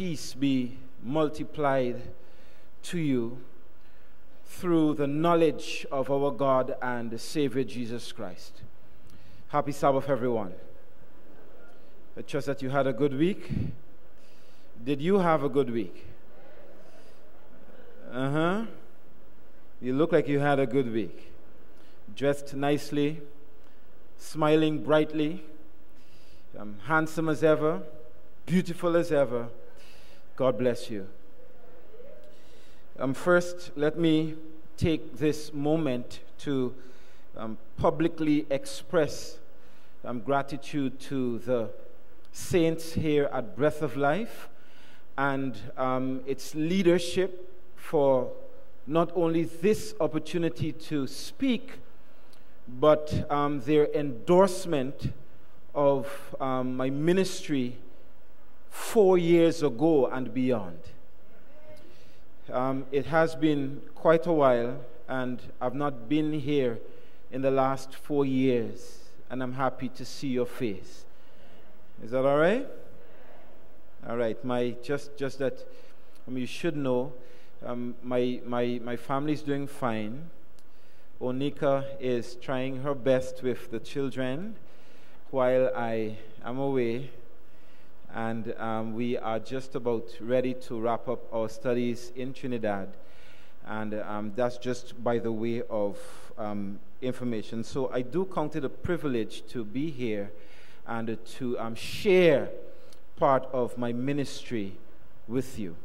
peace be multiplied to you through the knowledge of our God and Savior Jesus Christ. Happy Sabbath, everyone. I trust that you had a good week. Did you have a good week? Uh huh. You look like you had a good week. Dressed nicely, smiling brightly, um, handsome as ever, beautiful as ever. God bless you. Um, first, let me take this moment to um, publicly express um, gratitude to the saints here at Breath of Life and um, its leadership for not only this opportunity to speak, but um, their endorsement of um, my ministry four years ago and beyond. Um, it has been quite a while, and I've not been here in the last four years, and I'm happy to see your face. Is that all right? All right. My just just that I mean, you should know um, my my my family is doing fine. Onika is trying her best with the children while I am away and um, we are just about ready to wrap up our studies in Trinidad. And um, that's just by the way of um, information. So I do count it a privilege to be here and to um, share part of my ministry with you.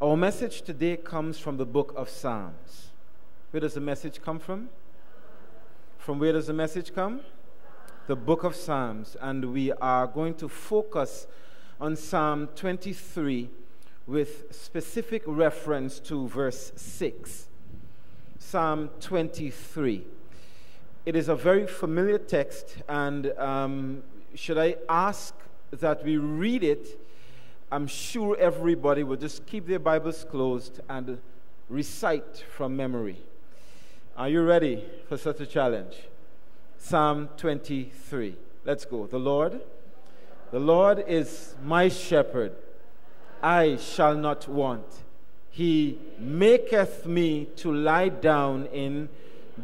Our message today comes from the book of Psalms. Where does the message come from? From where does the message come? The book of Psalms, and we are going to focus on Psalm 23 with specific reference to verse 6. Psalm 23. It is a very familiar text, and um, should I ask that we read it, I'm sure everybody will just keep their Bibles closed and recite from memory. Are you ready for such a challenge? Psalm 23. Let's go. The Lord, the Lord is my shepherd. I shall not want. He maketh me to lie down in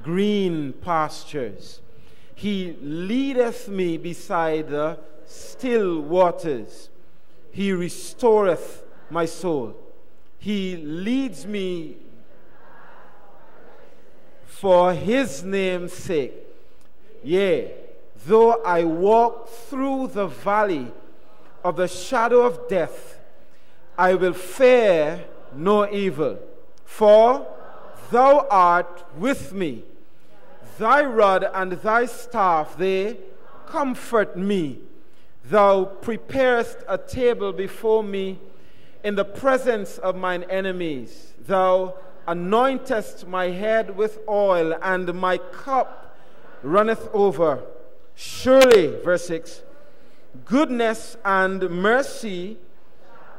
green pastures. He leadeth me beside the still waters. He restoreth my soul. He leads me for his name's sake. Yea, though I walk through the valley of the shadow of death, I will fear no evil, for thou art with me. Thy rod and thy staff, they comfort me. Thou preparest a table before me in the presence of mine enemies. Thou anointest my head with oil, and my cup runneth over. Surely, verse 6, goodness and mercy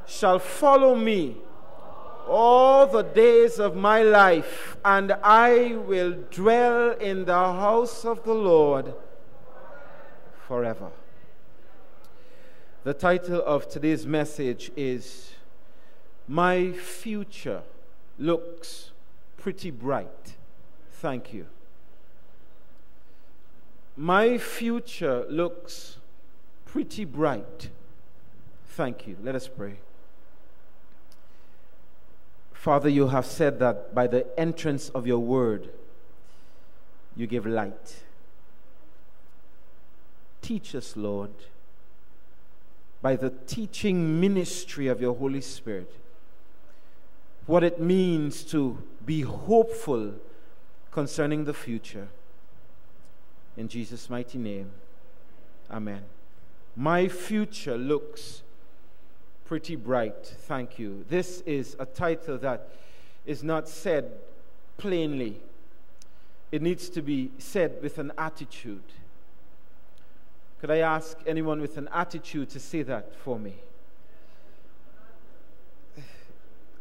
shall follow me all the days of my life, and I will dwell in the house of the Lord forever. The title of today's message is My Future Looks Pretty Bright. Thank you. My future looks pretty bright. Thank you. Let us pray. Father, you have said that by the entrance of your word, you give light. Teach us, Lord, by the teaching ministry of your Holy Spirit, what it means to be hopeful concerning the future. In Jesus' mighty name, Amen. My future looks pretty bright. Thank you. This is a title that is not said plainly, it needs to be said with an attitude. Could I ask anyone with an attitude to say that for me?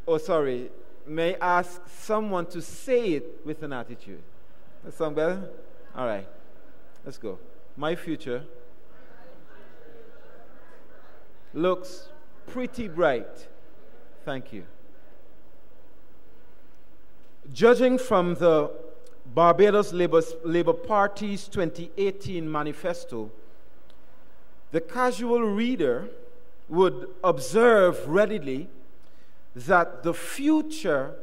Oh, sorry. May I ask someone to say it with an attitude? That sound better? All right. Let's go. My future looks pretty bright. Thank you. Judging from the Barbados Labour, Labour Party's 2018 manifesto, the casual reader would observe readily that the future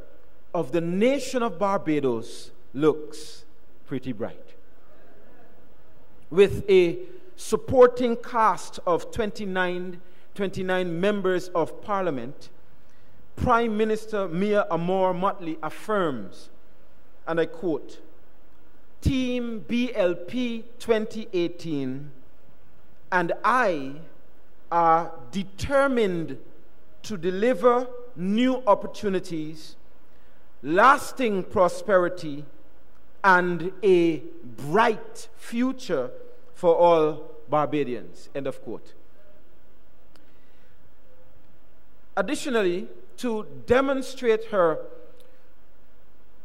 of the nation of Barbados looks pretty bright. With a supporting cast of 29, 29 members of parliament, Prime Minister Mia Amor Mottley affirms, and I quote, Team BLP 2018 and I are determined to deliver new opportunities, lasting prosperity, and a bright future for all Barbadians. End of quote. Additionally, to demonstrate her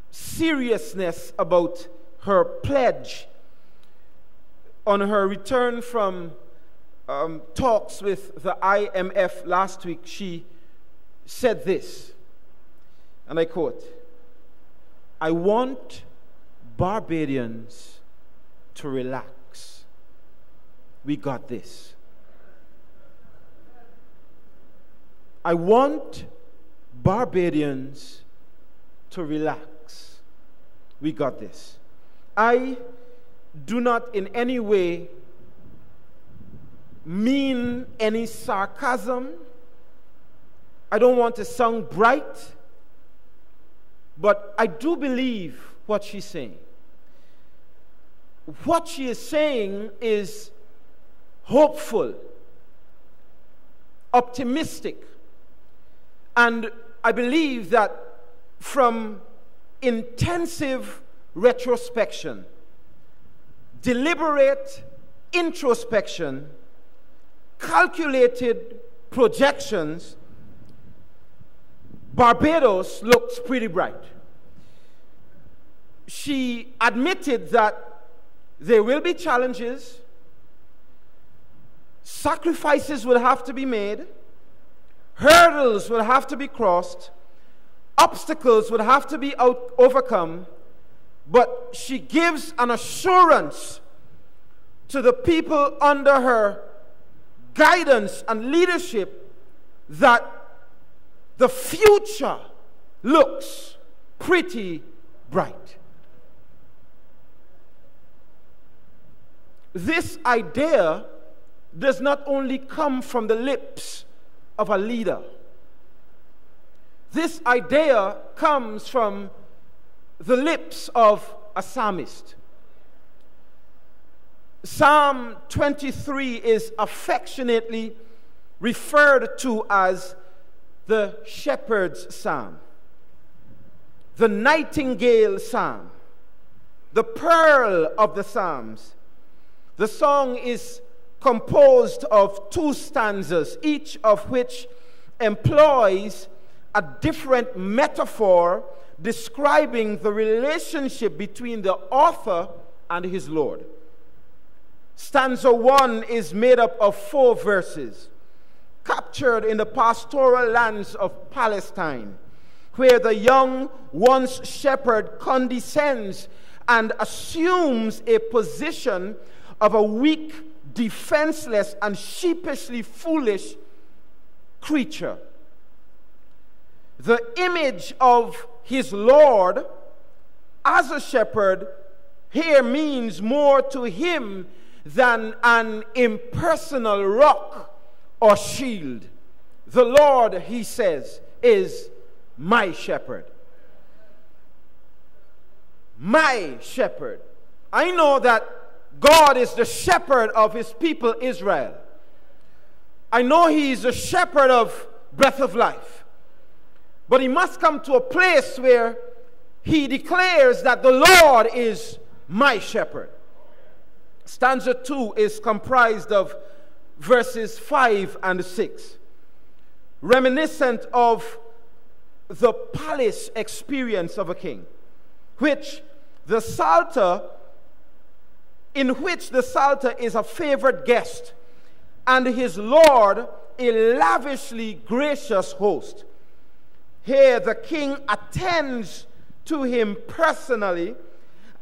seriousness about her pledge on her return from um, talks with the IMF last week, she said this, and I quote I want Barbadians to relax. We got this. I want barbarians to relax. We got this. I do not in any way mean any sarcasm. I don't want to sound bright, but I do believe what she's saying. What she is saying is hopeful, optimistic, and I believe that from intensive retrospection, deliberate introspection, calculated projections, Barbados looks pretty bright. She admitted that there will be challenges, sacrifices will have to be made, hurdles will have to be crossed, obstacles will have to be out, overcome, but she gives an assurance to the people under her guidance and leadership that the future looks pretty bright. This idea does not only come from the lips of a leader. This idea comes from the lips of a psalmist. Psalm 23 is affectionately referred to as the shepherd's psalm, the nightingale psalm, the pearl of the psalms. The song is composed of two stanzas, each of which employs a different metaphor describing the relationship between the author and his Lord. Stanza 1 is made up of four verses captured in the pastoral lands of Palestine, where the young once shepherd condescends and assumes a position of a weak, defenseless, and sheepishly foolish creature. The image of his Lord as a shepherd here means more to him than an impersonal rock or shield. The Lord, he says, is my shepherd. My shepherd. I know that God is the shepherd of his people Israel. I know he is the shepherd of breath of life. But he must come to a place where he declares that the Lord is my shepherd. Stanza 2 is comprised of verses 5 and 6, reminiscent of the palace experience of a king, which the Psalter, in which the Psalter is a favored guest, and his Lord a lavishly gracious host. Here, the king attends to him personally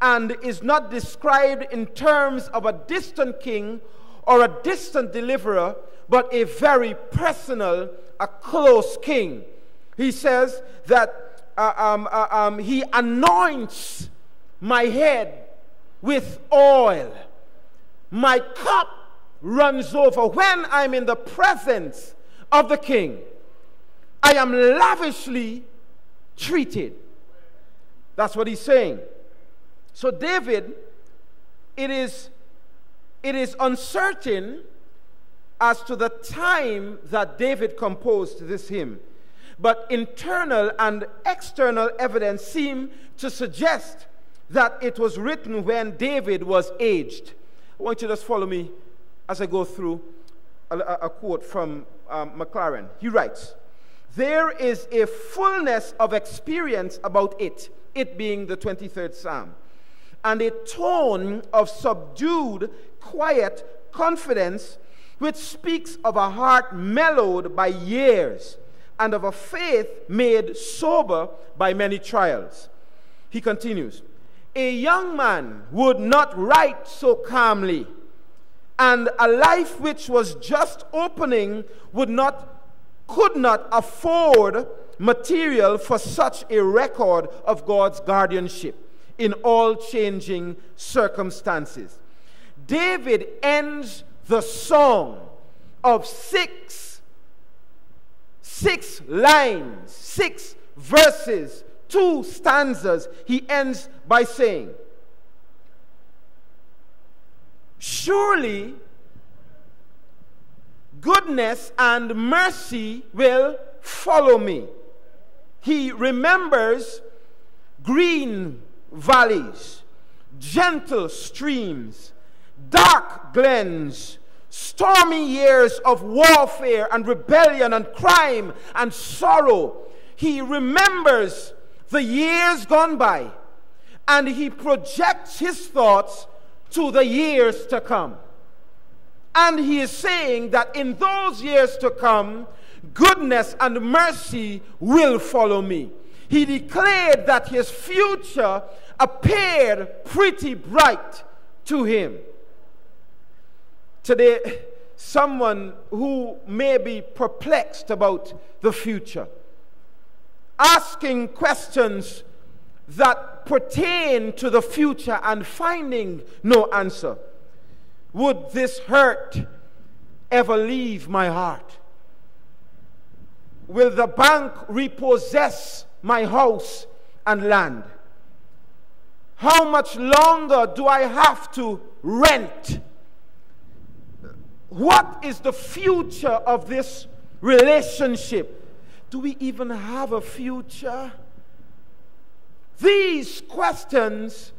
and is not described in terms of a distant king or a distant deliverer, but a very personal, a close king. He says that uh, um, uh, um, he anoints my head with oil. My cup runs over when I'm in the presence of the king. I am lavishly treated. That's what he's saying. So, David, it is, it is uncertain as to the time that David composed this hymn. But internal and external evidence seem to suggest that it was written when David was aged. I want you to just follow me as I go through a, a quote from um, Maclaren. He writes, There is a fullness of experience about it, it being the 23rd Psalm, and a tone of subdued, quiet confidence which speaks of a heart mellowed by years and of a faith made sober by many trials. He continues, A young man would not write so calmly, and a life which was just opening would not, could not afford material for such a record of God's guardianship in all changing circumstances. David ends the song of six, six lines, six verses, two stanzas. He ends by saying, Surely goodness and mercy will follow me. He remembers green valleys, gentle streams, dark glens, stormy years of warfare and rebellion and crime and sorrow. He remembers the years gone by and he projects his thoughts to the years to come. And he is saying that in those years to come, goodness and mercy will follow me. He declared that his future appeared pretty bright to him. Today, someone who may be perplexed about the future, asking questions that pertain to the future and finding no answer. Would this hurt ever leave my heart? Will the bank repossess my house and land? How much longer do I have to rent? What is the future of this relationship? Do we even have a future? These questions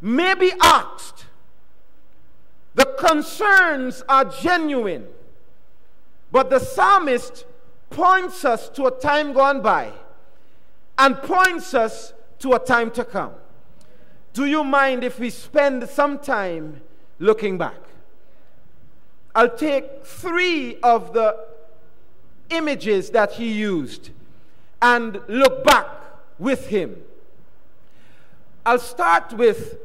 may be asked. The concerns are genuine. But the psalmist points us to a time gone by and points us to a time to come. Do you mind if we spend some time looking back? I'll take three of the images that he used and look back with him. I'll start with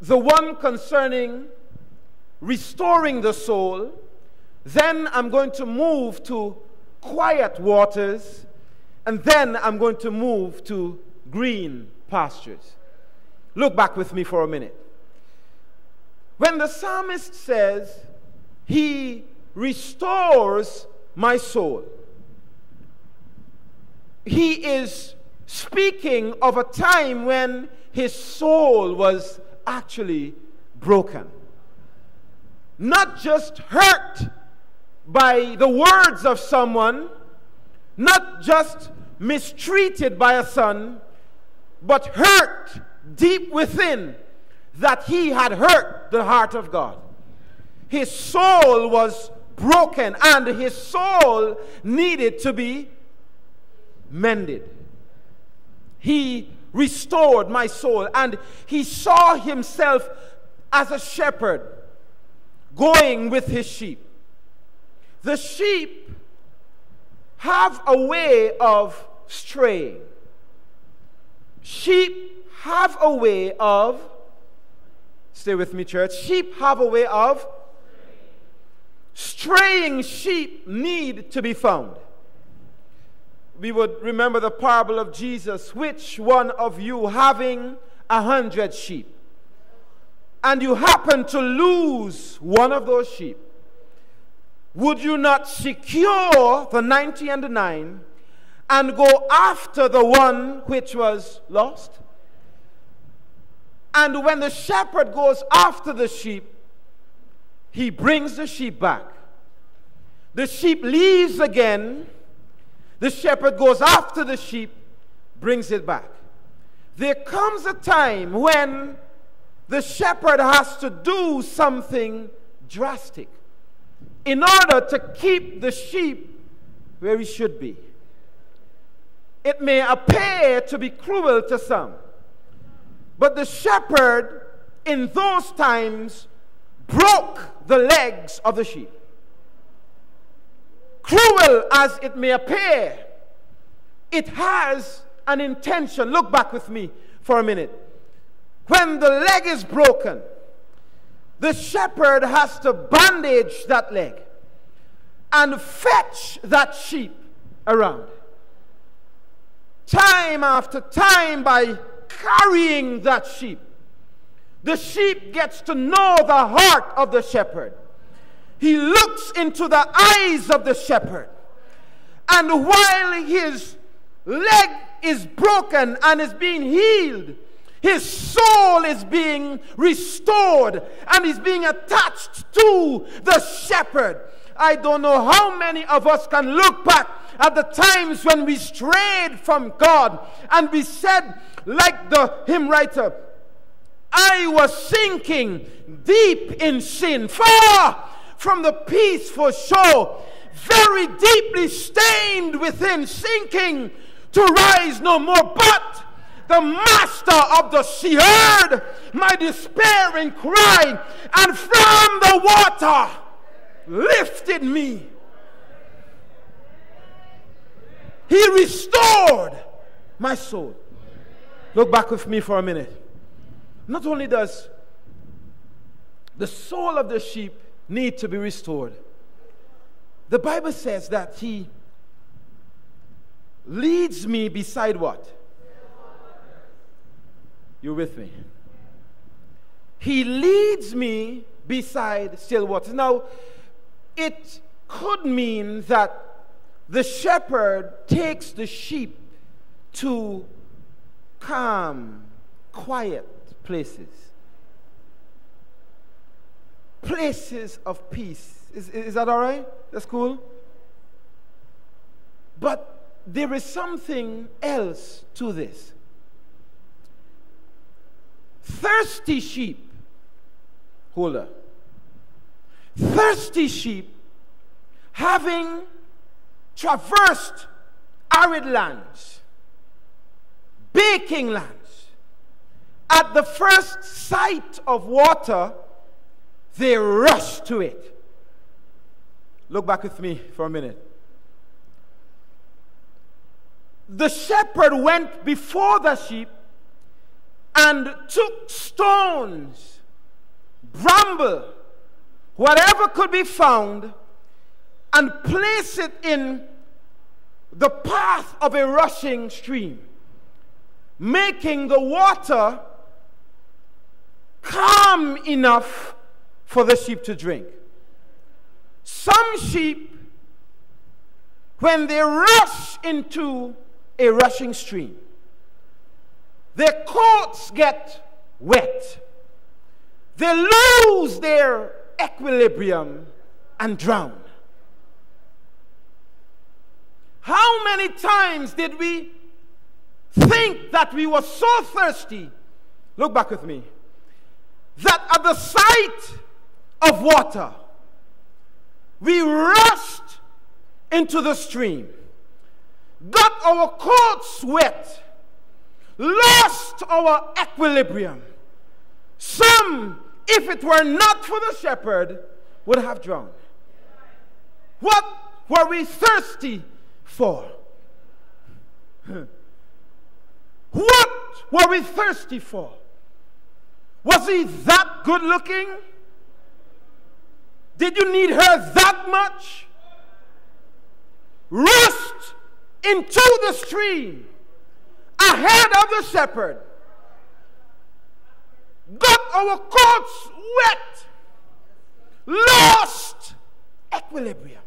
the one concerning restoring the soul. Then I'm going to move to quiet waters. And then I'm going to move to green pastures. Look back with me for a minute. When the psalmist says, He restores my soul, he is speaking of a time when his soul was actually broken. Not just hurt by the words of someone, not just mistreated by a son, but hurt deep within that he had hurt the heart of God. His soul was broken and his soul needed to be mended. He restored my soul and he saw himself as a shepherd going with his sheep. The sheep have a way of straying. Sheep have a way of, stay with me, church. Sheep have a way of straying sheep need to be found. We would remember the parable of Jesus. Which one of you having a hundred sheep and you happen to lose one of those sheep, would you not secure the 90 and the 9 and go after the one which was lost? And when the shepherd goes after the sheep, he brings the sheep back. The sheep leaves again. The shepherd goes after the sheep, brings it back. There comes a time when the shepherd has to do something drastic in order to keep the sheep where he should be. It may appear to be cruel to some, but the shepherd in those times broke the legs of the sheep. Cruel as it may appear, it has an intention. Look back with me for a minute. When the leg is broken, the shepherd has to bandage that leg and fetch that sheep around. Time after time, by carrying that sheep, the sheep gets to know the heart of the shepherd. He looks into the eyes of the shepherd. And while his leg is broken and is being healed, his soul is being restored and is being attached to the shepherd. I don't know how many of us can look back at the times when we strayed from God and we said, like the hymn writer, I was sinking deep in sin, far from the peaceful shore, very deeply stained within, sinking to rise no more. But the master of the sea heard my despairing cry, and from the water lifted me. He restored my soul. Look back with me for a minute. Not only does the soul of the sheep need to be restored, the Bible says that He leads me beside what? You're with me? He leads me beside still waters. Now, it could mean that the shepherd takes the sheep to calm, quiet places. Places of peace. Is, is that all right? That's cool? But there is something else to this. Thirsty sheep, hold. Thirsty sheep, having traversed arid lands, baking lands, at the first sight of water, they rush to it. Look back with me for a minute. The shepherd went before the sheep and took stones, bramble, whatever could be found, and placed it in the path of a rushing stream, making the water calm enough for the sheep to drink. Some sheep, when they rush into a rushing stream, their coats get wet. They lose their equilibrium and drown. How many times did we think that we were so thirsty? Look back with me. That at the sight of water, we rushed into the stream, got our coats wet, lost our equilibrium. Some, if it were not for the shepherd, would have drowned. What were we thirsty for? What were we thirsty for? Was he that good looking? Did you need her that much? Rushed into the stream ahead of the shepherd. Got our coats wet. Lost equilibrium.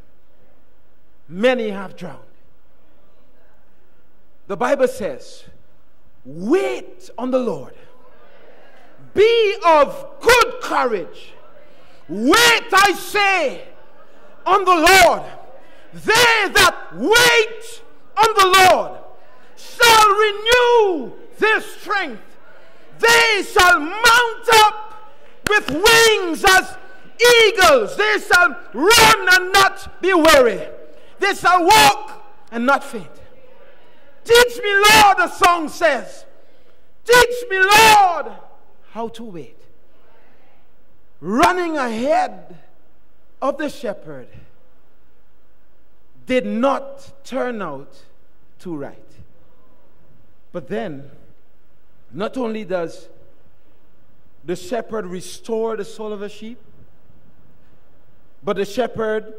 Many have drowned. The Bible says, wait on the Lord. Be of good courage. Wait, I say, on the Lord. They that wait on the Lord shall renew their strength. They shall mount up with wings as eagles. They shall run and not be weary. They shall walk and not faint. Teach me, Lord, the song says. Teach me, Lord, how to wait. Running ahead of the shepherd did not turn out to right. But then, not only does the shepherd restore the soul of a sheep, but the shepherd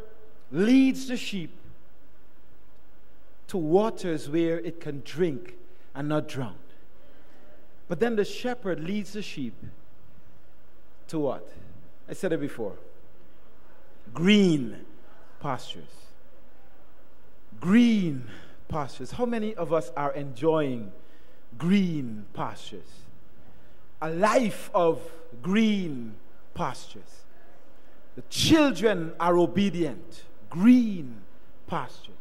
leads the sheep to waters where it can drink and not drown. But then the shepherd leads the sheep to what? I said it before green pastures. Green pastures. How many of us are enjoying green pastures? A life of green pastures. The children are obedient. Green pastures.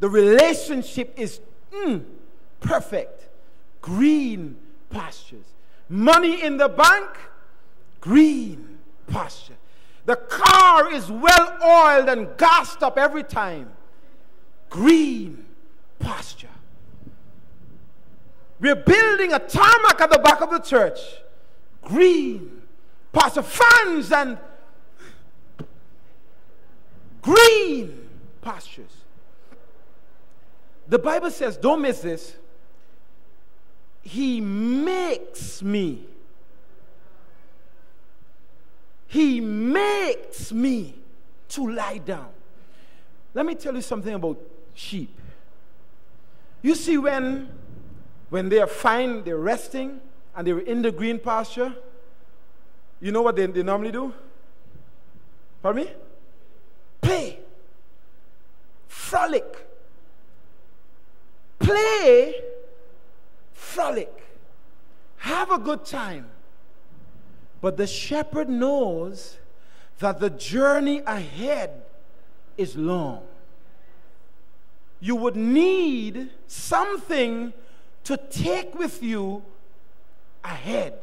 The relationship is mm, perfect. Green pastures. Money in the bank, green pasture. The car is well oiled and gassed up every time. Green pasture. We're building a tarmac at the back of the church. Green pasture. Fans and green pastures. The Bible says, don't miss this. He makes me. He makes me to lie down. Let me tell you something about sheep. You see, when, when they are fine, they're resting, and they're in the green pasture, you know what they, they normally do? Pardon me? Play, frolic, play, frolic, have a good time. But the shepherd knows that the journey ahead is long. You would need something to take with you ahead.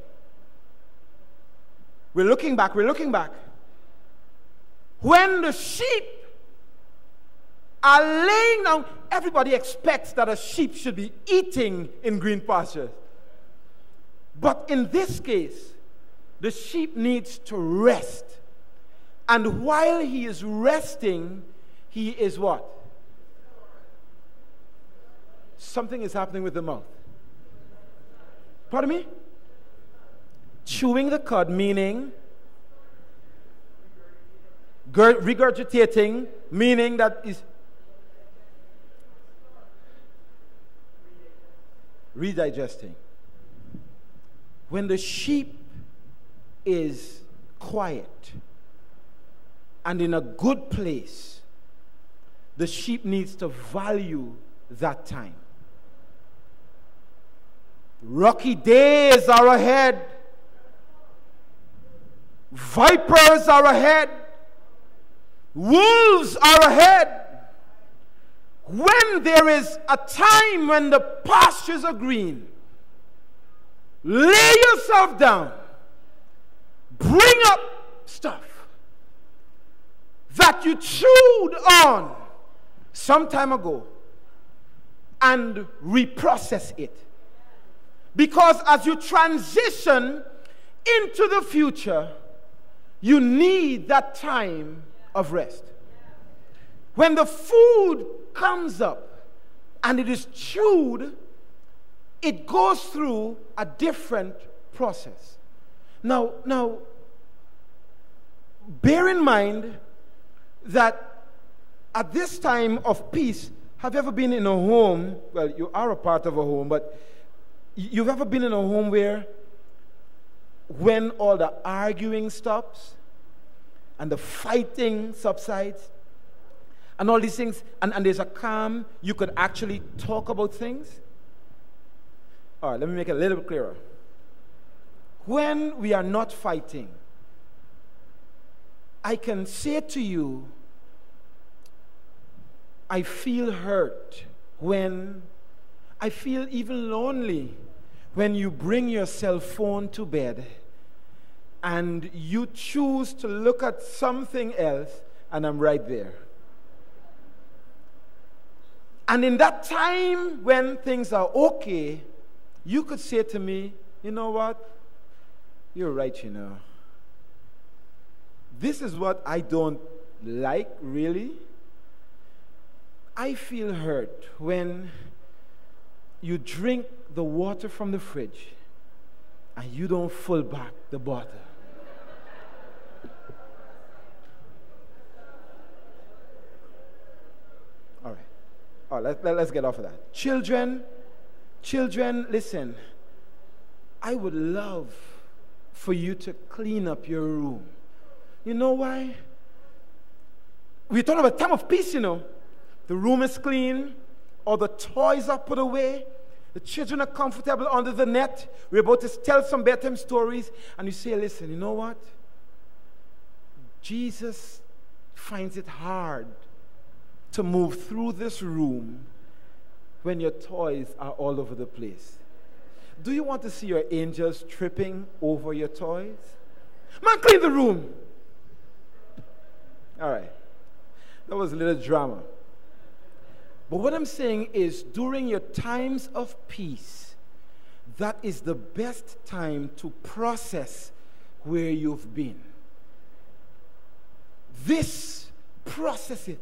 We're looking back, we're looking back. When the sheep are laying down, everybody expects that a sheep should be eating in green pastures. But in this case, the sheep needs to rest. And while he is resting, he is what? Something is happening with the mouth. Pardon me? Chewing the cud, meaning regurgitating, meaning that is redigesting. When the sheep is quiet and in a good place, the sheep needs to value that time. Rocky days are ahead. Vipers are ahead. Wolves are ahead. When there is a time when the pastures are green, lay yourself down bring up stuff that you chewed on some time ago and reprocess it. Because as you transition into the future, you need that time of rest. When the food comes up and it is chewed, it goes through a different process. Now, now, bear in mind that at this time of peace, have you ever been in a home? Well, you are a part of a home, but you've ever been in a home where when all the arguing stops and the fighting subsides and all these things, and, and there's a calm, you could actually talk about things? All right, let me make it a little bit clearer. When we are not fighting, I can say to you, I feel hurt when I feel even lonely when you bring your cell phone to bed and you choose to look at something else, and I'm right there. And in that time when things are okay, you could say to me, you know what? You're right, you know. This is what I don't like, really. I feel hurt when you drink the water from the fridge and you don't fill back the bottle. All right. All right, let, let, let's get off of that. Children, children, listen. I would love for you to clean up your room. You know why? We're talking about time of peace, you know. The room is clean, all the toys are put away, the children are comfortable under the net. We're about to tell some bedtime stories, and you say, Listen, you know what? Jesus finds it hard to move through this room when your toys are all over the place. Do you want to see your angels tripping over your toys? Man, clean the room. All right. That was a little drama. But what I'm saying is, during your times of peace, that is the best time to process where you've been. This, process it.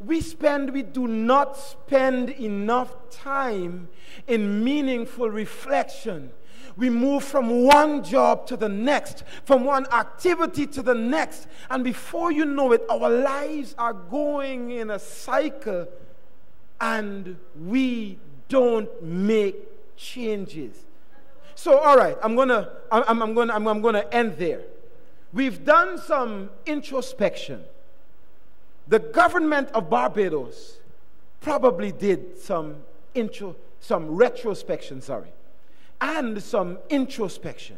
We spend, we do not spend enough time in meaningful reflection. We move from one job to the next, from one activity to the next. And before you know it, our lives are going in a cycle and we don't make changes. So, all right, I'm gonna, I'm, I'm gonna, I'm, I'm gonna end there. We've done some introspection. The government of Barbados probably did some intro, some retrospection, sorry, and some introspection.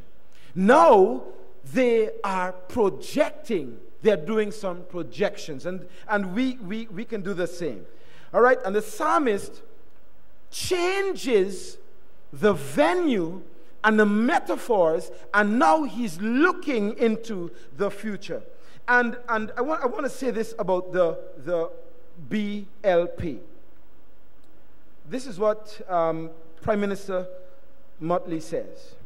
Now they are projecting, they're doing some projections, and, and we, we, we can do the same. All right, and the psalmist changes the venue and the metaphors, and now he's looking into the future. And, and I, want, I want to say this about the, the BLP. This is what um, Prime Minister Mottley says.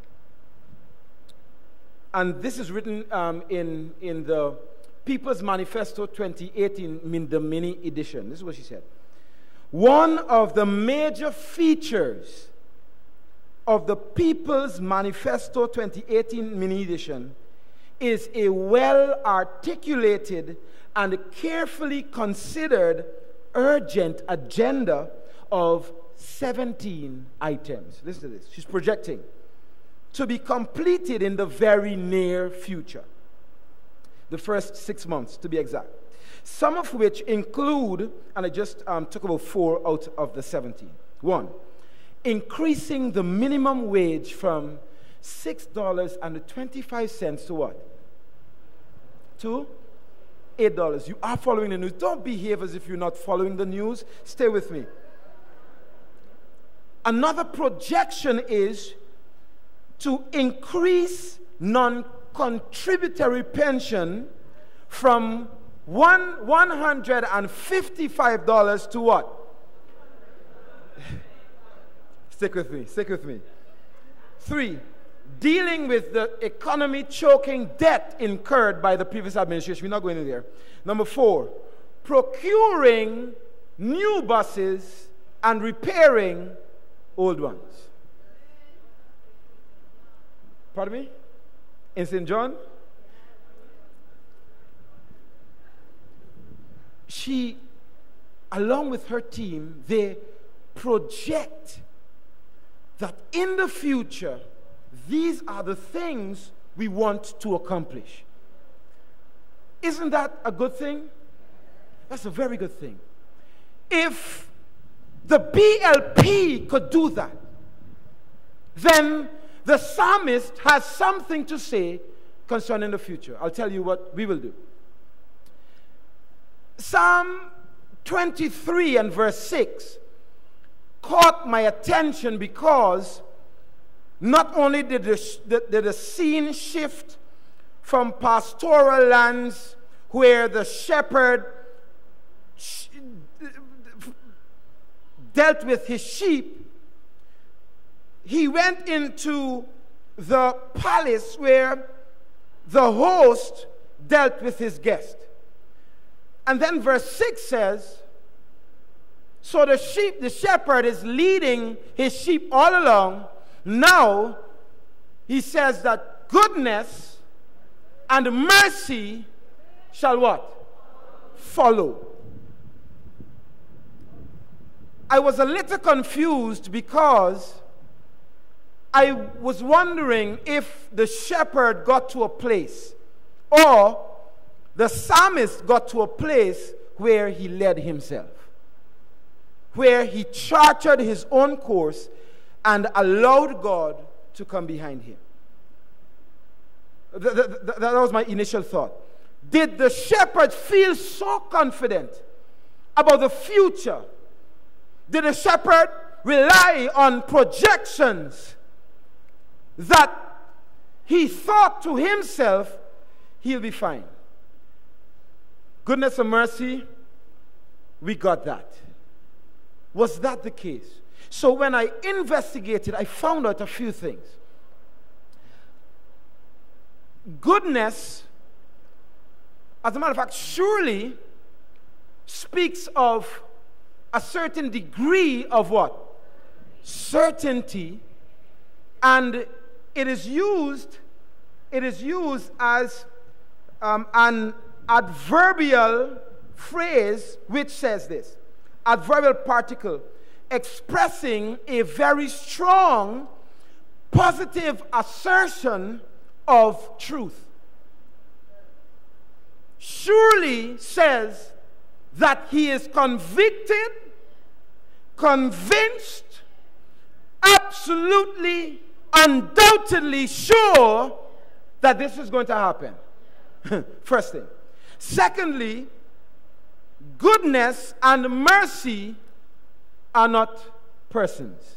And this is written um, in, in the People's Manifesto 2018, the mini edition. This is what she said. One of the major features of the People's Manifesto 2018 mini edition is a well articulated and carefully considered urgent agenda of 17 items. Listen to this. She's projecting to be completed in the very near future. The first six months, to be exact some of which include, and I just um, took about four out of the 17. One, increasing the minimum wage from $6.25 to what? To $8. You are following the news. Don't behave as if you're not following the news. Stay with me. Another projection is to increase non contributory pension from one $155 to what? stick with me, stick with me. Three, dealing with the economy choking debt incurred by the previous administration. We're not going in there. Number four, procuring new buses and repairing old ones. Pardon me? In St. John? She, along with her team, they project that in the future, these are the things we want to accomplish. Isn't that a good thing? That's a very good thing. If the BLP could do that, then the psalmist has something to say concerning the future. I'll tell you what we will do. Psalm 23 and verse 6 caught my attention because not only did the, did the scene shift from pastoral lands where the shepherd dealt with his sheep, he went into the palace where the host dealt with his guest. And then verse 6 says, So the sheep, the shepherd is leading his sheep all along. Now he says that goodness and mercy shall what? Follow. I was a little confused because I was wondering if the shepherd got to a place or the psalmist got to a place where he led himself, where he charted his own course and allowed God to come behind him. that was my initial thought. Did the shepherd feel so confident about the future? Did the shepherd rely on projections that he thought to himself, he'll be fine? Goodness and mercy, we got that. Was that the case? So when I investigated, I found out a few things. Goodness, as a matter of fact, surely speaks of a certain degree of what? Certainty. And it is used, it is used as um, an adverbial phrase which says this adverbial particle expressing a very strong positive assertion of truth. Surely says that he is convicted, convinced, absolutely, undoubtedly sure that this is going to happen. First thing. Secondly, goodness and mercy are not persons.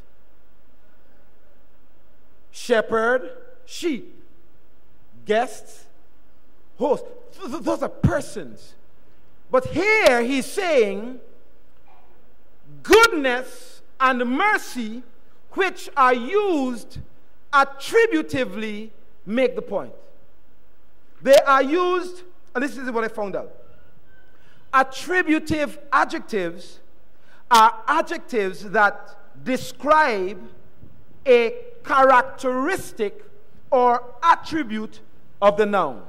Shepherd, sheep, guests, host. Those are persons. But here he's saying goodness and mercy, which are used attributively, make the point. They are used and this is what I found out. Attributive adjectives are adjectives that describe a characteristic or attribute of the noun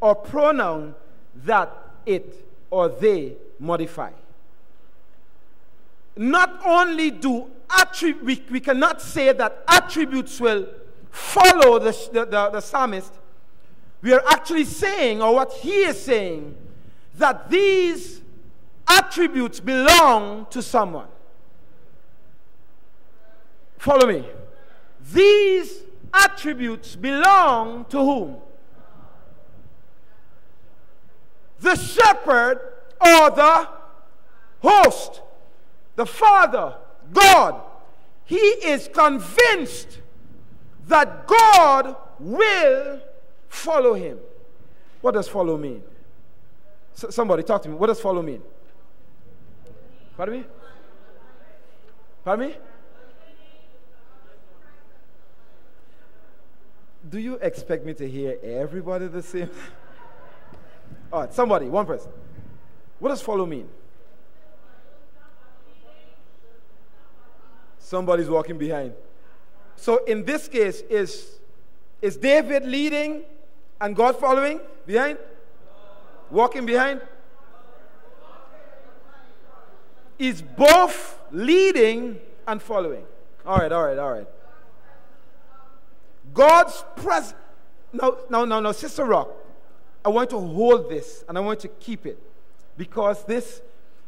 or pronoun that it or they modify. Not only do attributes, we, we cannot say that attributes will follow the, the, the, the psalmist, we are actually saying, or what he is saying, that these attributes belong to someone. Follow me. These attributes belong to whom? The shepherd or the host, the Father, God. He is convinced that God will Follow him. What does follow mean? S- somebody talk to me. What does follow mean? Pardon me? Pardon me? Do you expect me to hear everybody the same? All right, somebody, one person. What does follow mean? Somebody's walking behind. So in this case, is, is David leading and God following behind? Walking behind? Is both leading and following. All right, all right, all right. God's presence. Now, now, now, now, Sister Rock, I want to hold this and I want to keep it because this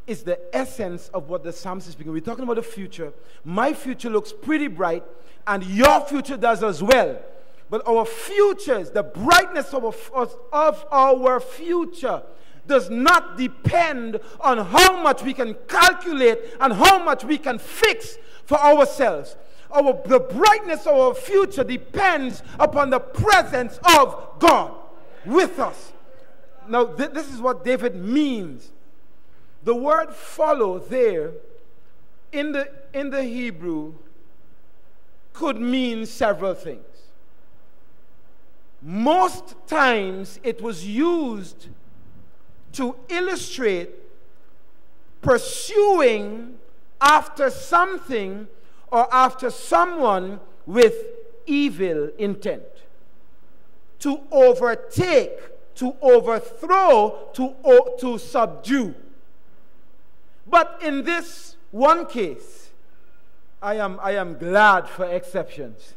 is the essence of what the psalmist is speaking. We're talking about the future. My future looks pretty bright, and your future does as well. But our futures, the brightness of, of our future, does not depend on how much we can calculate and how much we can fix for ourselves. Our, the brightness of our future depends upon the presence of God with us. Now, th- this is what David means the word follow there in the, in the Hebrew could mean several things. Most times it was used to illustrate pursuing after something or after someone with evil intent. To overtake, to overthrow, to, to subdue. But in this one case, I am, I am glad for exceptions.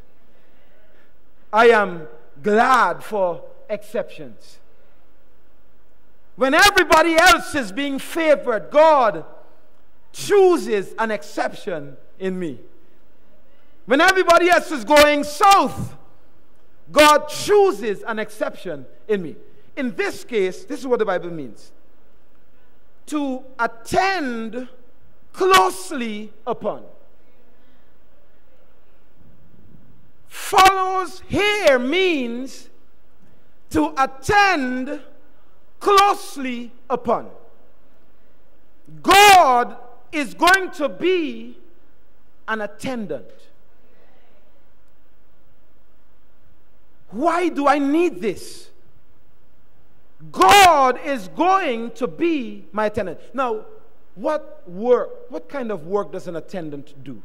I am glad for exceptions. When everybody else is being favored, God chooses an exception in me. When everybody else is going south, God chooses an exception in me. In this case, this is what the Bible means to attend closely upon. Follows here means to attend closely upon. God is going to be an attendant. Why do I need this? God is going to be my attendant. Now, what work, what kind of work does an attendant do?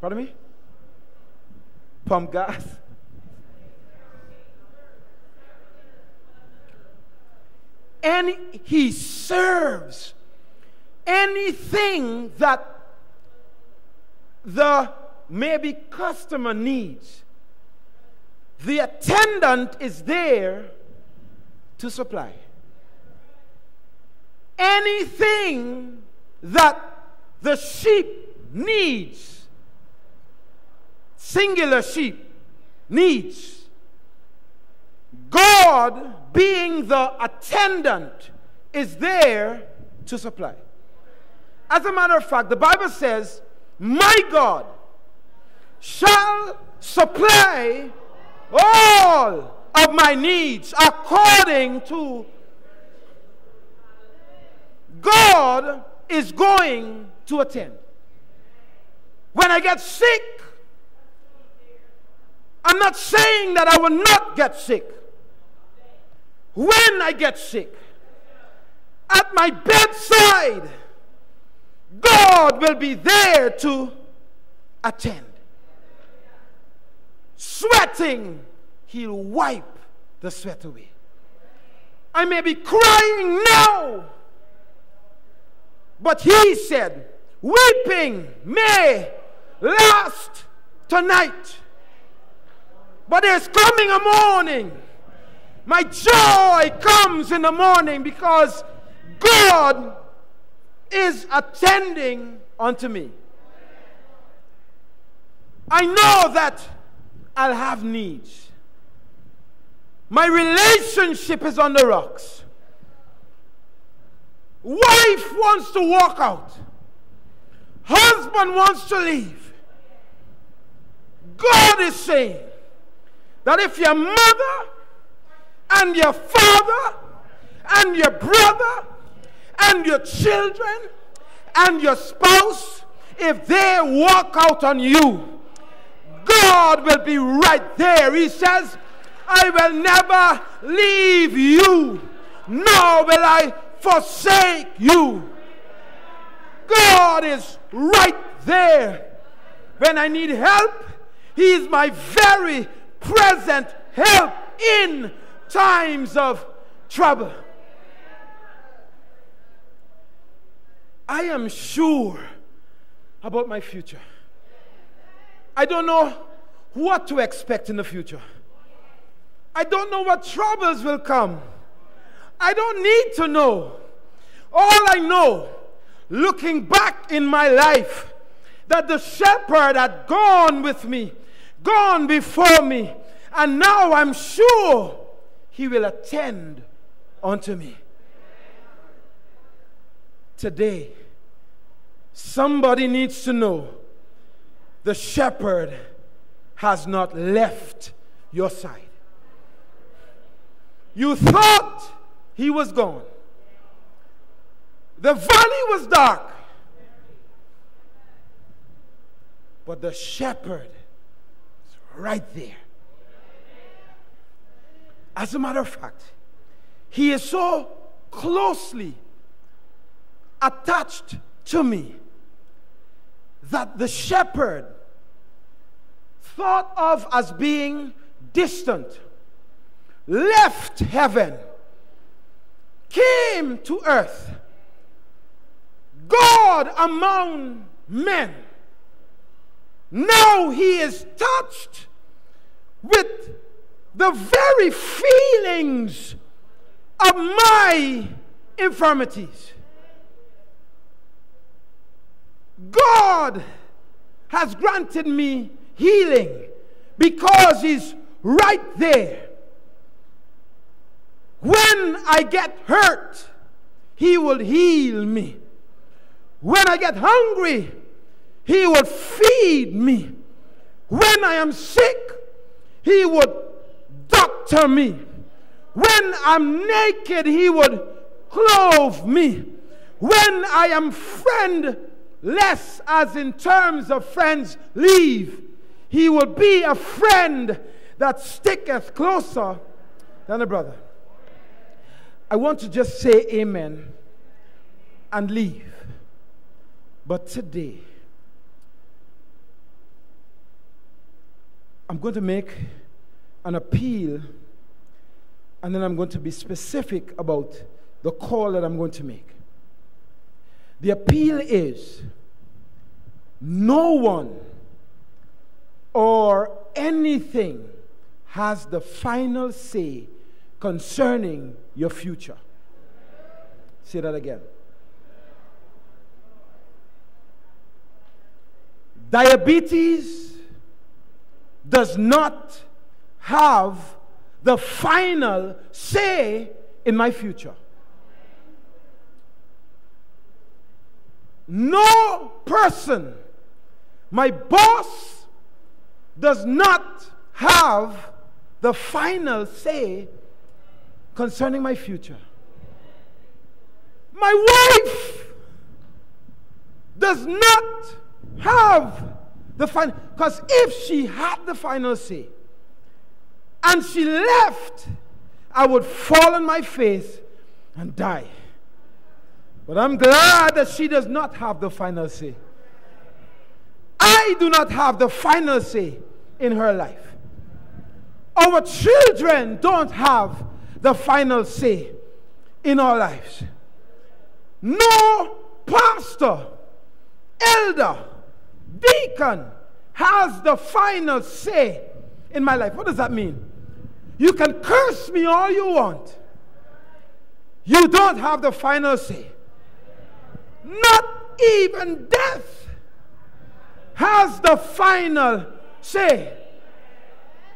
Pardon me? Pump gas? And he serves anything that the maybe customer needs the attendant is there to supply. Anything that the sheep needs, singular sheep needs, God, being the attendant, is there to supply. As a matter of fact, the Bible says, My God shall supply all of my needs according to God is going to attend. When I get sick, I'm not saying that I will not get sick. When I get sick, at my bedside, God will be there to attend sweating, he'll wipe the sweat away. I may be crying now, but he said, Weeping may last tonight, but there's coming a morning. My joy comes in the morning because God is attending unto me. I know that I'll have needs. My relationship is on the rocks. Wife wants to walk out. Husband wants to leave. God is saying that if your mother and your father and your brother and your children and your spouse, if they walk out on you, God will be right there. He says, I will never leave you, nor will I forsake you. God is right there. When I need help, He is my very present help in times of trouble. I am sure about my future. I don't know what to expect in the future. I don't know what troubles will come. I don't need to know. All I know, looking back in my life, that the shepherd had gone with me, gone before me, and now I'm sure he will attend unto me. Today, somebody needs to know the shepherd has not left your side. You thought he was gone. The valley was dark. But the shepherd is right there. As a matter of fact, he is so closely attached to me that the shepherd thought of as being distant left heaven, came to earth, God among men. Now he is touched with the very feelings of my infirmities. God has granted me healing because He's right there. When I get hurt, He will heal me. When I get hungry, He will feed me. When I am sick, He would doctor me. When I'm naked, He would clothe me. When I am friendless, as in terms of friends leave, He will be a friend that sticketh closer than a brother. I want to just say amen and leave. But today, I'm going to make an appeal and then I'm going to be specific about the call that I'm going to make. The appeal is no one or anything has the final say concerning your future. Say that again. Diabetes does not have the final say in my future. No person, my boss, does not have the final say concerning my future. My wife does not have the final, because if she had the final say and she left, I would fall on my face and die. But I'm glad that she does not have the final say. I do not have the final say in her life. Our children don't have the final say in our lives. No pastor, elder, deacon has the final say in my life. What does that mean? You can curse me all you want. You don't have the final say. Not even death has the final say.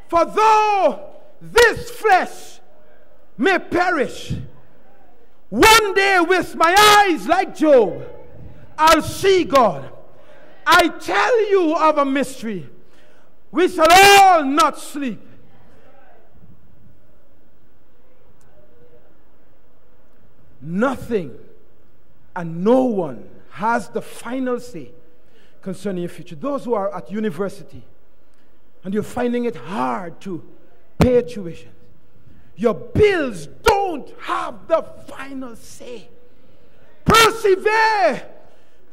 For though this flesh may perish, one day with my eyes like Job, I'll see God. I tell you of a mystery. We shall all not sleep. Nothing and no one has the final say concerning your future. Those who are at university and you're finding it hard to pay tuition. Your bills don't have the final say. Persevere.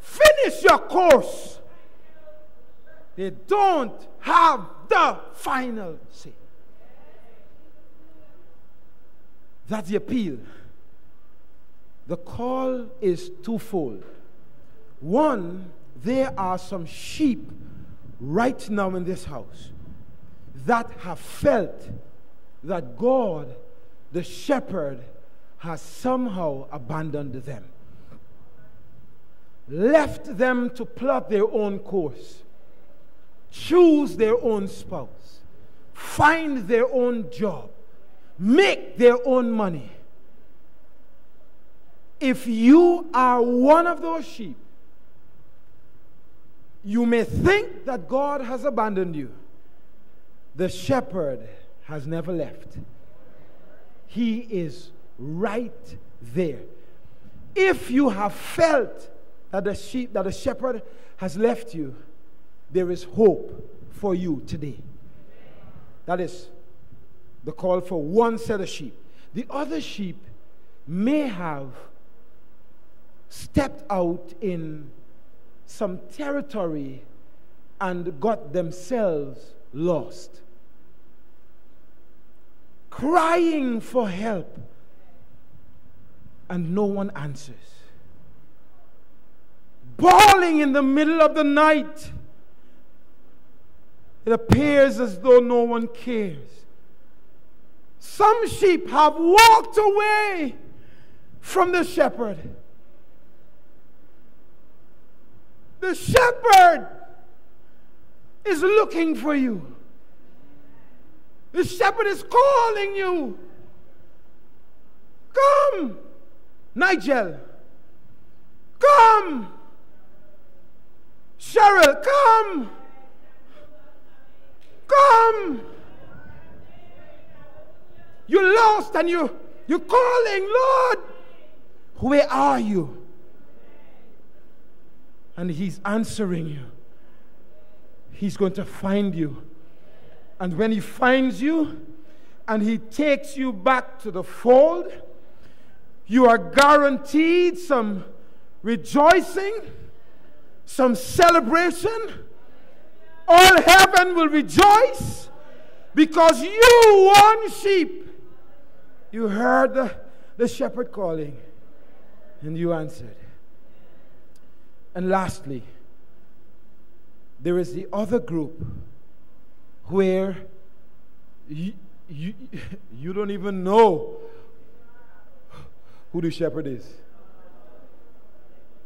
Finish your course. They don't have the final say. That's the appeal. The call is twofold. One, there are some sheep right now in this house that have felt that God, the shepherd, has somehow abandoned them, left them to plot their own course, choose their own spouse, find their own job, make their own money. If you are one of those sheep, you may think that God has abandoned you. The shepherd has never left. He is right there. If you have felt that the sheep, that the shepherd has left you, there is hope for you today. That is the call for one set of sheep. The other sheep may have stepped out in some territory and got themselves lost. Crying for help, and no one answers. Bawling in the middle of the night. It appears as though no one cares. Some sheep have walked away from the shepherd. The shepherd is looking for you. The shepherd is calling you. Come, Nigel. Come, Cheryl. Come. Come. You're lost and you, you're calling, Lord. Where are you? And He's answering you. He's going to find you. And when He finds you and He takes you back to the fold, you are guaranteed some rejoicing, some celebration. All heaven will rejoice because you won sheep. You heard the, the shepherd calling and you answered. And lastly, there is the other group where you, you, you don't even know who the shepherd is.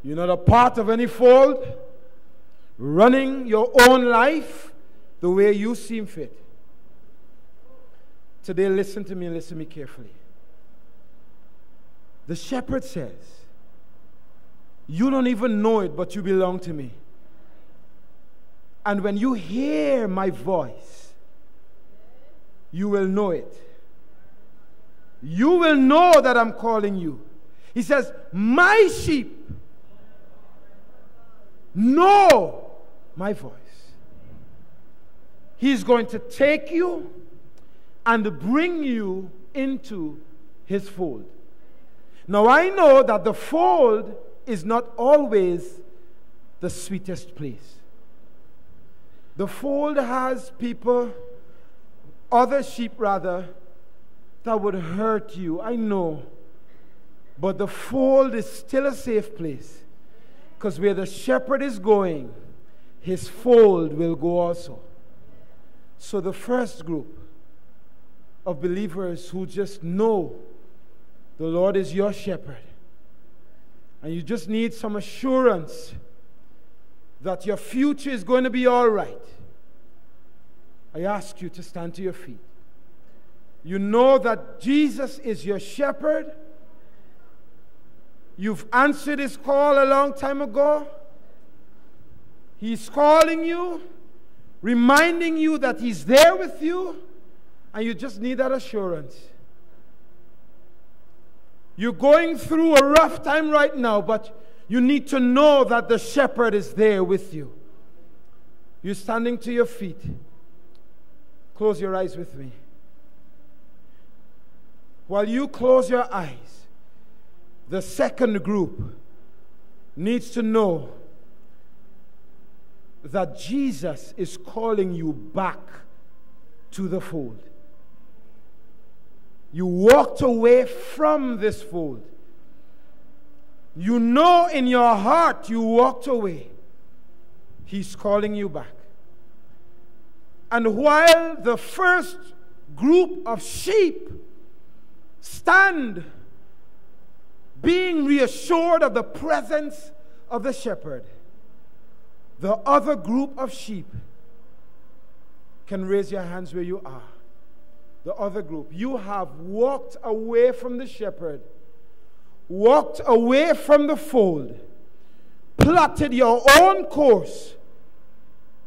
You're not a part of any fold, running your own life the way you seem fit. Today, listen to me and listen to me carefully. The shepherd says, you don't even know it, but you belong to me. And when you hear my voice, you will know it. You will know that I'm calling you. He says, My sheep know my voice. He's going to take you and bring you into his fold. Now, I know that the fold is not always the sweetest place. The fold has people, other sheep rather, that would hurt you. I know. But the fold is still a safe place. Because where the shepherd is going, his fold will go also. So the first group of believers who just know the Lord is your shepherd and you just need some assurance that your future is going to be all right, I ask you to stand to your feet. You know that Jesus is your shepherd. You've answered his call a long time ago. He's calling you, reminding you that he's there with you, and you just need that assurance. You're going through a rough time right now, but you need to know that the shepherd is there with you. You're standing to your feet. Close your eyes with me. while you close your eyes, the second group needs to know that Jesus is calling you back to the fold. You walked away from this fold. You know in your heart you walked away. He's calling you back. And while the first group of sheep stand being reassured of the presence of the shepherd, the other group of sheep can raise your hands where you are. The other group. You have walked away from the shepherd, walked away from the fold, plotted your own course,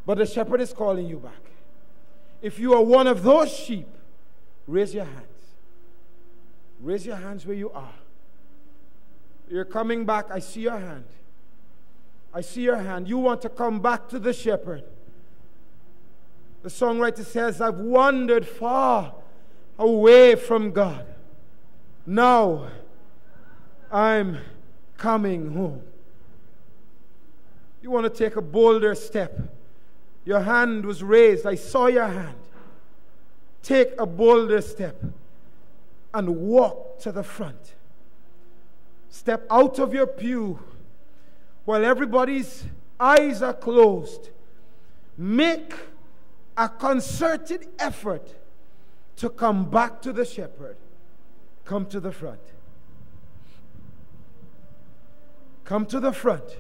but the shepherd is calling you back. If you are one of those sheep, raise your hands. Raise your hands where you are. You're coming back. I see your hand. I see your hand. You want to come back to the shepherd. The songwriter says, I've wandered far away from God. Now I'm coming home. You want to take a bolder step. Your hand was raised. I saw your hand. Take a bolder step and walk to the front. Step out of your pew while everybody's eyes are closed. Make a concerted effort to come back to the shepherd. Come to the front. Come to the front.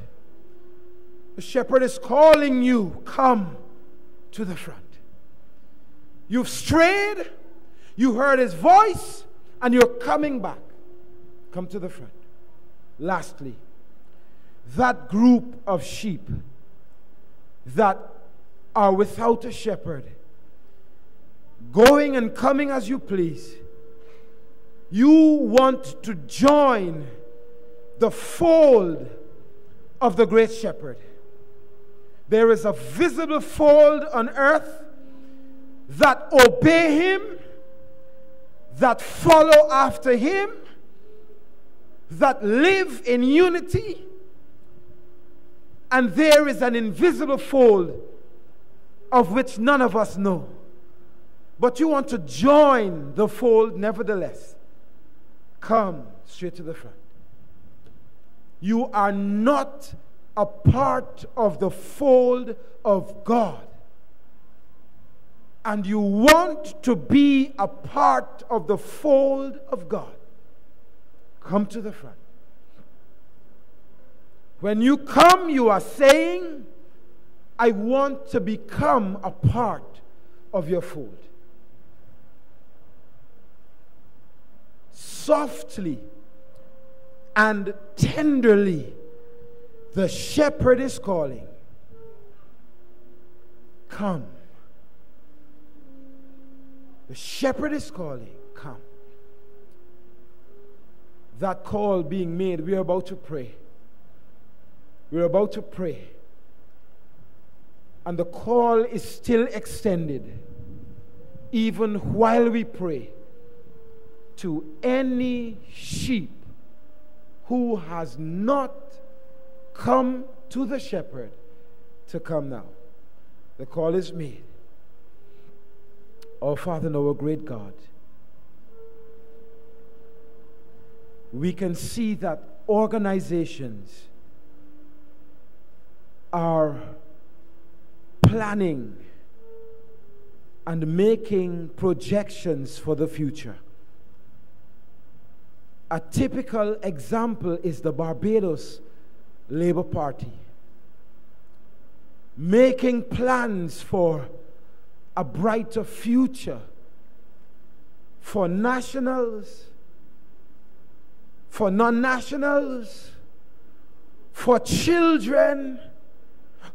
The shepherd is calling you. Come to the front. You've strayed, you heard his voice, and you're coming back. Come to the front. Lastly, that group of sheep that are without a shepherd, going and coming as you please, you want to join the fold of the great shepherd. There is a visible fold on earth that obey him, that follow after him, that live in unity, and there is an invisible fold of which none of us know. But you want to join the fold nevertheless. Come straight to the front. You are not a part of the fold of God. And you want to be a part of the fold of God. Come to the front. When you come, you are saying, I want to become a part of your fold. Softly and tenderly, the shepherd is calling. Come. The shepherd is calling. Come. That call being made, we are about to pray. We're about to pray. And the call is still extended, even while we pray, to any sheep who has not come to the shepherd to come now. The call is made. Our Father and our great God, we can see that organizations are planning and making projections for the future. A typical example is the Barbados Labour Party, making plans for a brighter future for nationals, for non nationals, for children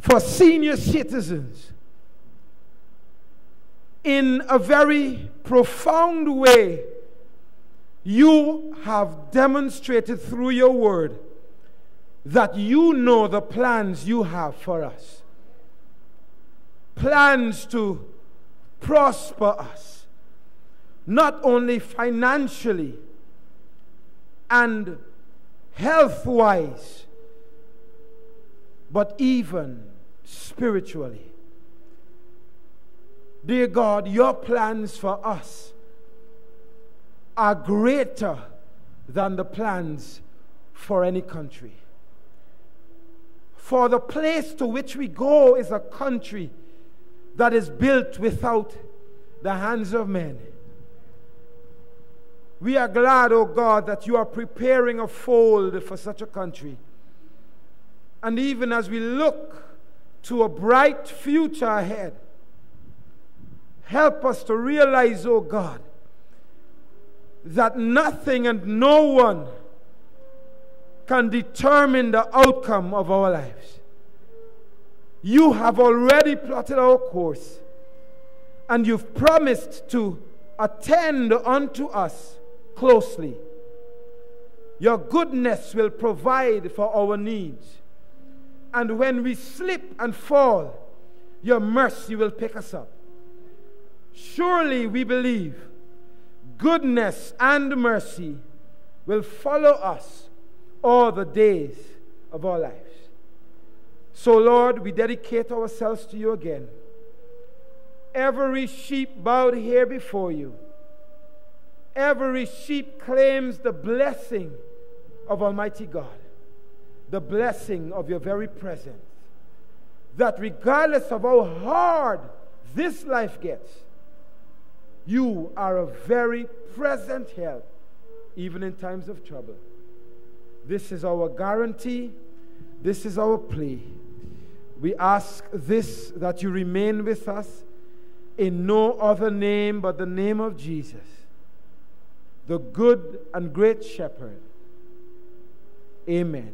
for senior citizens in a very profound way. You have demonstrated through your word that you know the plans you have for us. Plans to prosper us, not only financially and health wise, but even spiritually. Dear God, your plans for us are greater than the plans for any country. For the place to which we go is a country that is built without the hands of men. We are glad, O oh God, that you are preparing a fold for such a country. And even as we look to a bright future ahead, help us to realize, O oh God, that nothing and no one can determine the outcome of our lives. You have already plotted our course, and you've promised to attend unto us closely. Your goodness will provide for our needs. And when we slip and fall, your mercy will pick us up. Surely we believe goodness and mercy will follow us all the days of our lives. So, Lord, we dedicate ourselves to you again. Every sheep bowed here before you, every sheep claims the blessing of Almighty God, the blessing of your very presence. That regardless of how hard this life gets, you are a very present help, even in times of trouble. This is our guarantee. This is our plea. We ask this that you remain with us in no other name but the name of Jesus, the good and great shepherd. Amen.